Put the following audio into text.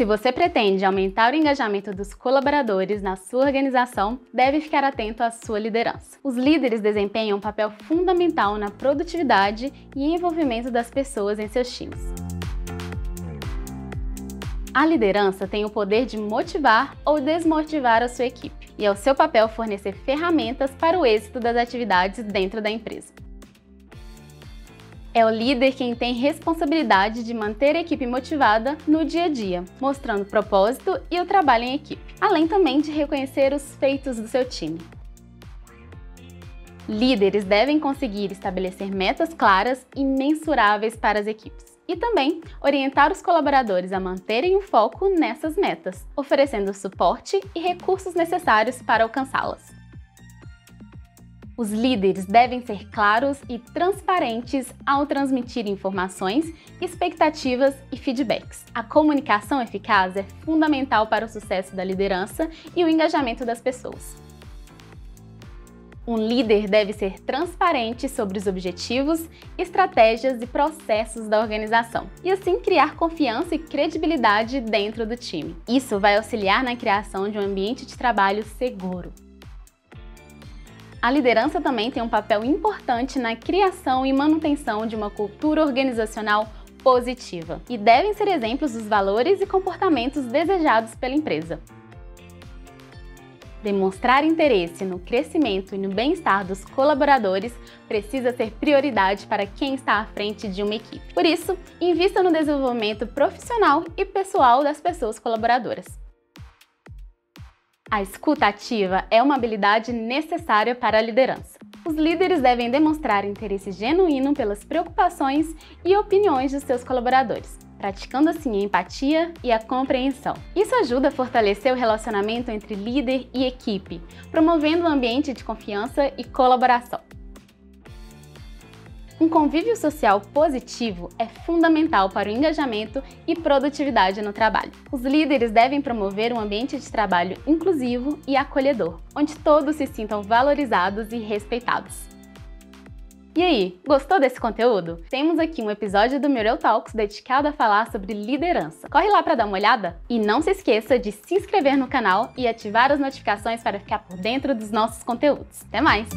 Se você pretende aumentar o engajamento dos colaboradores na sua organização, deve ficar atento à sua liderança. Os líderes desempenham um papel fundamental na produtividade e envolvimento das pessoas em seus times. A liderança tem o poder de motivar ou desmotivar a sua equipe, e é o seu papel fornecer ferramentas para o êxito das atividades dentro da empresa. É o líder quem tem responsabilidade de manter a equipe motivada no dia a dia, mostrando propósito e o trabalho em equipe, além também de reconhecer os feitos do seu time. Líderes devem conseguir estabelecer metas claras e mensuráveis para as equipes e também orientar os colaboradores a manterem o foco nessas metas, oferecendo suporte e recursos necessários para alcançá-las. Os líderes devem ser claros e transparentes ao transmitir informações, expectativas e feedbacks. A comunicação eficaz é fundamental para o sucesso da liderança e o engajamento das pessoas. Um líder deve ser transparente sobre os objetivos, estratégias e processos da organização, e assim criar confiança e credibilidade dentro do time. Isso vai auxiliar na criação de um ambiente de trabalho seguro. A liderança também tem um papel importante na criação e manutenção de uma cultura organizacional positiva e devem ser exemplos dos valores e comportamentos desejados pela empresa. Demonstrar interesse no crescimento e no bem-estar dos colaboradores precisa ser prioridade para quem está à frente de uma equipe. Por isso, invista no desenvolvimento profissional e pessoal das pessoas colaboradoras. A escuta ativa é uma habilidade necessária para a liderança. Os líderes devem demonstrar interesse genuíno pelas preocupações e opiniões dos seus colaboradores praticando assim a empatia e a compreensão. Isso ajuda a fortalecer o relacionamento entre líder e equipe, promovendo um ambiente de confiança e colaboração. Um convívio social positivo é fundamental para o engajamento e produtividade no trabalho. Os líderes devem promover um ambiente de trabalho inclusivo e acolhedor, onde todos se sintam valorizados e respeitados. E aí, gostou desse conteúdo? Temos aqui um episódio do Mirel Talks dedicado a falar sobre liderança. Corre lá para dar uma olhada e não se esqueça de se inscrever no canal e ativar as notificações para ficar por dentro dos nossos conteúdos. Até mais!